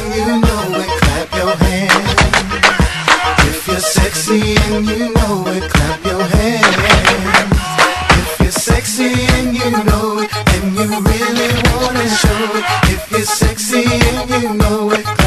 and you know it, clap your hands. If you're sexy and you know it, clap your hands. If you're sexy and you know it, and you really wanna show it. If you're sexy and you know it.